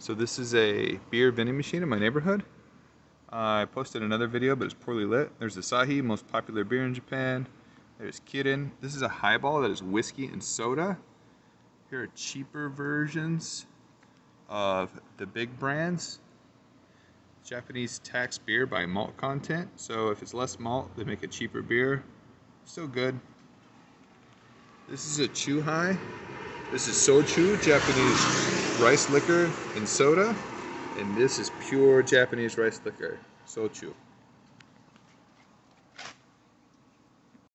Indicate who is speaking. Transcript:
Speaker 1: So this is a beer vending machine in my neighborhood. I posted another video, but it's poorly lit. There's Asahi, most popular beer in Japan. There's Kirin. This is a highball that is whiskey and soda. Here are cheaper versions of the big brands. Japanese tax beer by malt content. So if it's less malt, they make a cheaper beer. Still good. This is a Chuhai. This is Shochu, Japanese rice liquor and soda. And this is pure Japanese rice liquor, Shochu.